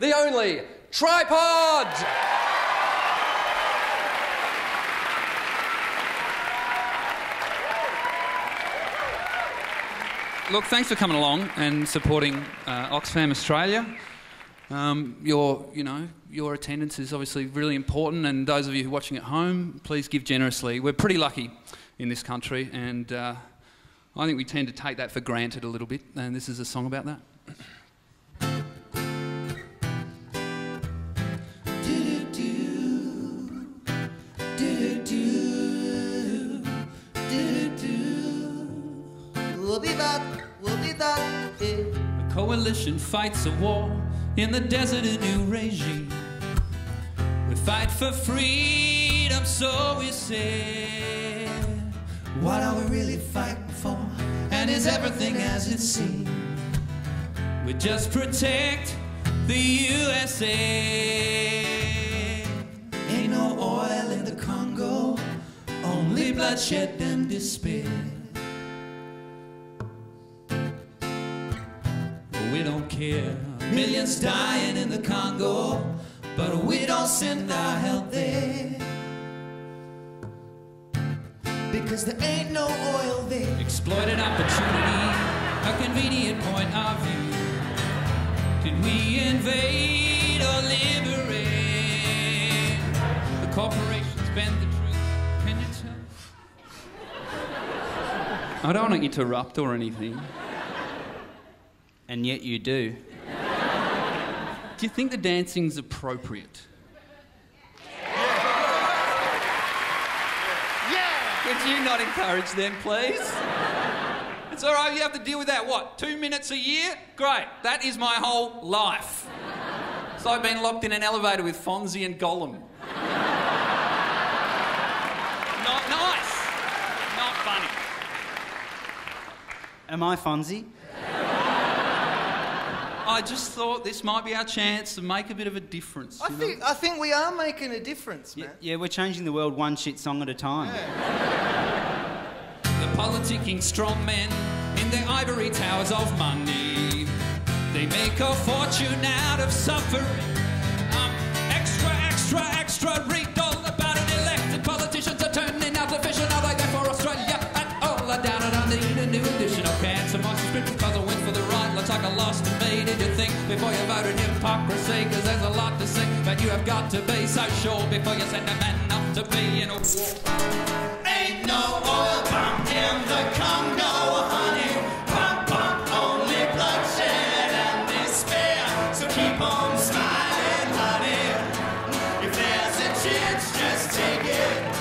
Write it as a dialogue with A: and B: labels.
A: the only tripod.
B: Look, thanks for coming along and supporting uh, Oxfam Australia. Um, your, you know, your attendance is obviously really important, and those of you watching at home, please give generously. We're pretty lucky in this country, and uh, I think we tend to take that for granted a little bit, and this is a song about that.
C: We'll be back. eh.
B: A coalition fights a war in the desert in Eurasia. We fight for freedom, so we say. What are we really fighting for? And is everything as it seems? We just protect the USA. Ain't no oil in the Congo, only bloodshed and despair. We don't care. Millions dying in the Congo, but we don't send our help there.
C: Because there ain't no oil there.
B: Exploited opportunity, a convenient point of view. Did we invade or liberate? The corporations bend the truth. Can you tell? I don't want to interrupt or anything.
D: And yet you do.
B: Do you think the dancing's appropriate? Yeah. Could you not encourage them, please? It's all right, you have to deal with that, what, two minutes a year? Great, that is my whole life. It's like being locked in an elevator with Fonzie and Gollum. Not nice. Not funny.
D: Am I Fonzie?
B: I just thought this might be our chance to make a bit of a difference. I you know? think,
C: I think we are making a difference, man.
D: yeah, we're changing the world one shit song at a time. The
B: politicking strong men in their ivory towers of money. They make a fortune out of suffering. Um, extra, extra, extra. Read all about it. Elected politicians are turning out the vision. Are they there for Australia at all? I doubt it. I need a new edition of cancer. My subscription lost and me? Did you think before you voted hypocrisy? Cause there's a lot to say, but you have got to be so sure before you send a man up to be in a war. Ain't no oil in the Congo, honey. Pump, pump, only bloodshed and despair. So keep on smiling, honey. If there's a chance, just take it.